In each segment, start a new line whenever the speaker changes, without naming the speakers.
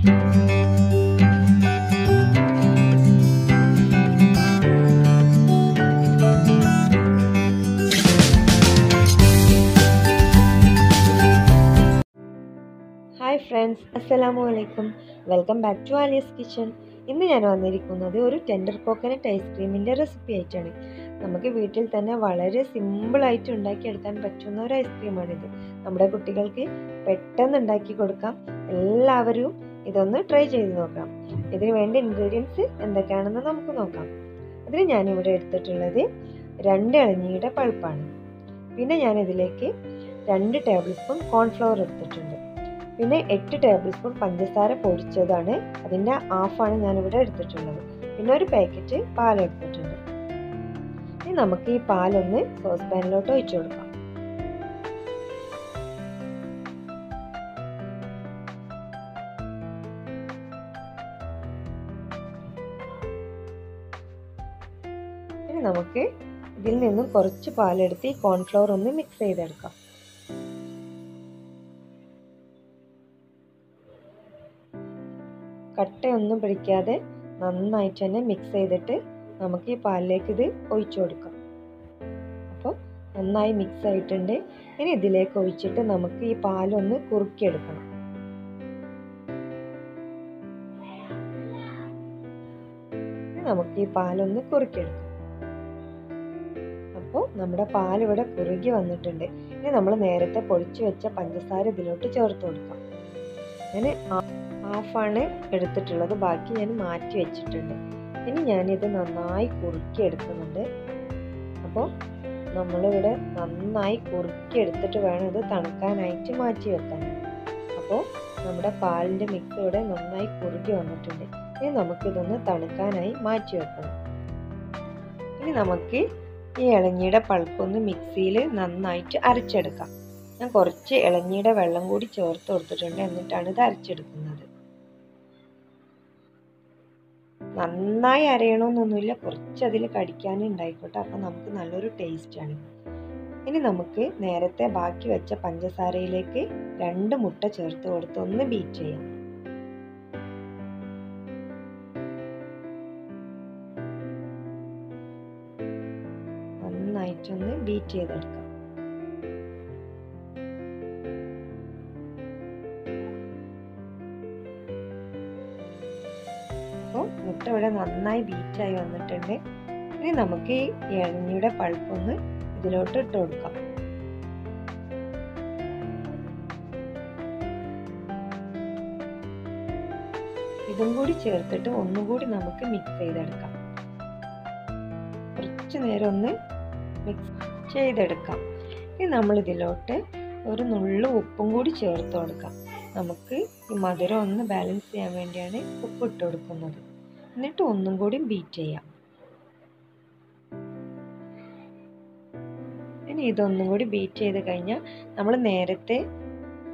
Hi friends അസ്സലാമു അലൈക്കും welcome back to Aliya's kitchen ഇന്ന് ഞാൻ വന്നിരിക്കുന്നത് ഒരു ടെൻഡർ കോക്കനട്ട് ഐസ്ക്രീമിന്റെ റെസിപ്പി ആയിട്ടാണ്. നമുക്ക് വീട്ടിൽ തന്നെ വളരെ സിമ്പിളായിട്ട് ഉണ്ടാക്കിയെടുക്കാൻ പറ്റുന്ന ഒരു ഐസ്ക്രീമാണിത് നമ്മുടെ കുട്ടികൾക്ക് പെട്ടെന്ന് ഉണ്ടാക്കി കൊടുക്കാം. എല്ലാവരും ഇതൊന്ന് ട്രൈ ചെയ്ത് നോക്കാം. ഇതിന് വേണ്ട ഇൻഗ്രീഡിയൻസ് എന്തൊക്കെയാണെന്ന് നമുക്ക് നോക്കാം. അതിന് ഞാനിവിടെ എടുത്തിട്ടുള്ളത് രണ്ട് ഇളഞ്ഞിയുടെ പൾപ്പാണ് പിന്നെ ഞാൻ ഇതിലേക്ക് രണ്ട് ടേബിൾ സ്പൂൺ കോൺഫ്ലവർ എടുത്തിട്ടുണ്ട്. പിന്നെ എട്ട് ടേബിൾ സ്പൂൺ പഞ്ചസാര പൊടിച്ചതാണ് അതിന്റെ ഹാഫാണ് ഞാനിവിടെ എടുത്തിട്ടുള്ളത്. പിന്നെ ഒരു പാക്കറ്റ് പാൽ എടുത്തിട്ടുണ്ട്. ഇനി നമുക്ക് ഈ പാലൊന്ന് സോസ് പാനിലോട്ട് ഒഴിച്ചു കൊടുക്കാം. ഇനി നമുക്ക് ഇതിൽ നിന്നും കുറച്ച് പാലെടുത്ത് ഈ കോൺഫ്ലവർ ഒന്ന് മിക്സ് ചെയ്തെടുക്കാം. കട്ടയൊന്നും പിടിക്കാതെ നന്നായിട്ട് തന്നെ മിക്സ് ചെയ്തിട്ട് നമുക്ക് ഈ പാലിലേക്ക് ഇത് ഒഴിച്ചു കൊടുക്കാം. അപ്പോൾ നന്നായി മിക്സ് ആയിട്ടുണ്ട്. ഇനി ഇതിലേക്ക് ഒഴിച്ചിട്ട് നമുക്ക് ഈ പാലൊന്ന് കുറുക്കിയെടുക്കണം. നമുക്ക് ഈ പാലൊന്ന് കുറുക്കിയെടുക്കാം. നമ്മുടെ പാലിവിടെ കുറുകി വന്നിട്ടുണ്ട്. ഇനി നമ്മൾ നേരത്തെ പൊടിച്ചു വെച്ച പഞ്ചസാര ഇതിലോട്ട് ചേർത്ത് കൊടുക്കാം. ഞാൻ ഹാഫാണ് എടുത്തിട്ടുള്ളത്. ബാക്കി ഞാൻ മാറ്റി വെച്ചിട്ടുണ്ട്. ഇനി ഞാനിത് നന്നായി കുറുക്കി എടുക്കുന്നുണ്ട്. അപ്പോൾ നമ്മളിവിടെ നന്നായി കുറുക്കി എടുത്തിട്ട് വേണം ഇത് തണുക്കാനായിട്ട് മാറ്റി വെക്കാൻ. അപ്പോൾ നമ്മുടെ പാലിന്റെ മിക്സ് ഇവിടെ നന്നായി കുറുകി വന്നിട്ടുണ്ട്. ഇനി നമുക്കിതൊന്ന് തണുക്കാനായി മാറ്റി വെക്കണം. ഇനി നമുക്ക് ഈ ഇളഞ്ഞിയുടെ പൾപ്പൊന്ന് മിക്സിയിൽ നന്നായിട്ട് അരച്ചെടുക്കാം. ഞാൻ കുറച്ച് ഇളഞ്ഞിയുടെ വെള്ളം കൂടി ചേർത്ത് കൊടുത്തിട്ടുണ്ട്. എന്നിട്ടാണ് ഇത് അരച്ചെടുക്കുന്നത്. നന്നായി അരയണമെന്നൊന്നുമില്ല കുറച്ച് അതിൽ കടിക്കാനും ഉണ്ടായിക്കോട്ടെ. അപ്പം നമുക്ക് നല്ലൊരു ടേസ്റ്റാണ്. ഇനി നമുക്ക് നേരത്തെ ബാക്കി വെച്ച പഞ്ചസാരയിലേക്ക് രണ്ട് മുട്ട ചേർത്ത് കൊടുത്ത് ഒന്ന് ബീറ്റ് ചെയ്യാം. നന്നായിട്ടൊന്ന് ബീറ്റ് ചെയ്തെടുക്കാം. അപ്പോൾ മുട്ട ഇവിടെ നന്നായി ബീറ്റായി വന്നിട്ടുണ്ട്. ഇനി നമുക്ക് ഈ ഇളഞ്ഞിയുടെ പഴുപ്പൊന്ന് ഇതിലോട്ട് ഇട്ട് കൊടുക്കാം. ഇതും കൂടി ചേർത്തിട്ട് ഒന്നുകൂടി നമുക്ക് മിക്സ് ചെയ്തെടുക്കാം. കുറച്ച് നേരം ഒന്ന് മിക്സ് ചെയ്തെടുക്കാം. ഇനി നമ്മളിതിലോട്ട് ഒരു നുള്ളു ഉപ്പും കൂടി ചേർത്ത് കൊടുക്കാം. നമുക്ക് ഈ മധുരം ഒന്ന് ബാലൻസ് ചെയ്യാൻ വേണ്ടിയാണ് ഉപ്പ് ഇട്ട് കൊടുക്കുന്നത്. എന്നിട്ട് ഒന്നും കൂടി ബീറ്റ് ചെയ്യാം. ഇനി ഇതൊന്നും കൂടി ബീറ്റ് ചെയ്ത് കഴിഞ്ഞാൽ നമ്മൾ നേരത്തെ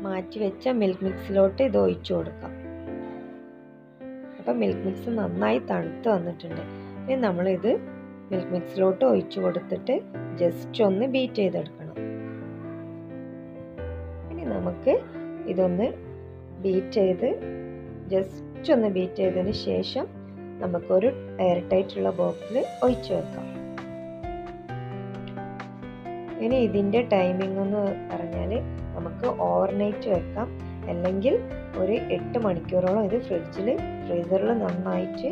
മാറ്റി വെച്ച മിൽക്ക് മിക്സിലോട്ട് ഇത് ഒഴിച്ചു കൊടുക്കാം. അപ്പം മിൽക്ക് മിക്സ് നന്നായി തണുത്ത് വന്നിട്ടുണ്ട്. ഇനി നമ്മളിത് മിൽക്ക് മിക്സിലോട്ട് ഒഴിച്ചു കൊടുത്തിട്ട് ജസ്റ്റ് ഒന്ന് ബീറ്റ് ചെയ്തെടുക്കണം. ഇനി നമുക്ക് ഇതൊന്ന് ബീറ്റ് ചെയ്ത് ജസ്റ്റ് ഒന്ന് ബീറ്റ് ചെയ്തതിന് ശേഷം നമുക്കൊരു എയർ ടൈറ്റുള്ള ബോക്സിൽ ഒഴിച്ചു വെക്കാം. ഇനി ഇതിന്റെ ടൈമിംഗ് എന്ന് പറഞ്ഞാൽ നമുക്ക് ഓവർനൈറ്റ് വെക്കാം. അല്ലെങ്കിൽ ഒരു എട്ട് മണിക്കൂറോളം ഇത് ഫ്രിഡ്ജിൽ ഫ്രീസറിൽ നന്നായിട്ട്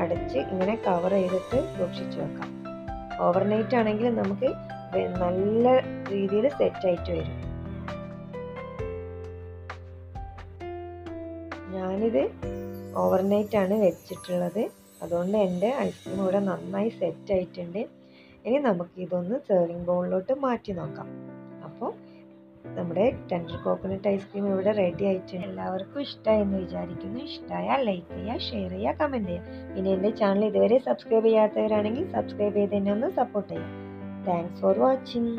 അടച്ച് ഇങ്ങനെ കവർ ചെയ്തിട്ട് സൂക്ഷിച്ചു വെക്കാം. ഓവർനൈറ്റ് ആണെങ്കിൽ നമുക്ക് നല്ല രീതിയിൽ സെറ്റ് ആയിട്ട് വരും. ഞാനിത് ഓവർനൈറ്റ് ആണ് വെച്ചിട്ടുള്ളത്. അതുകൊണ്ട് എന്റെ ഐസ്ക്രീം ഇവിടെ നന്നായി സെറ്റ് ആയിട്ടുണ്ട്. ഇനി നമുക്ക് ഇതൊന്ന് സെർവിങ് ബൗളിലോട്ട് മാറ്റി നോക്കാം. അപ്പോൾ നമ്മുടെ ടെൻഡർ കോക്കനട്ട് ഐസ്ക്രീം ഇവിടെ റെഡി ആയിട്ടുണ്ട്. എല്ലാവർക്കും ഇഷ്ടമായി എന്ന് വിചാരിക്കുന്നു. ഇഷ്ടമായാൽ ലൈക്ക് ചെയ്യുക ഷെയർ ചെയ്യുക കമന്റ് ചെയ്യുക പിന്നെ എന്റെ ചാനൽ ഇതുവരെ സബ്സ്ക്രൈബ് ചെയ്യാത്തവരാണെങ്കിൽ സബ്സ്ക്രൈബ് ചെയ്ത് തന്നെ ഒന്ന് സപ്പോർട്ട് ചെയ്യുക താങ്ക്സ് ഫോർ വാച്ചിങ്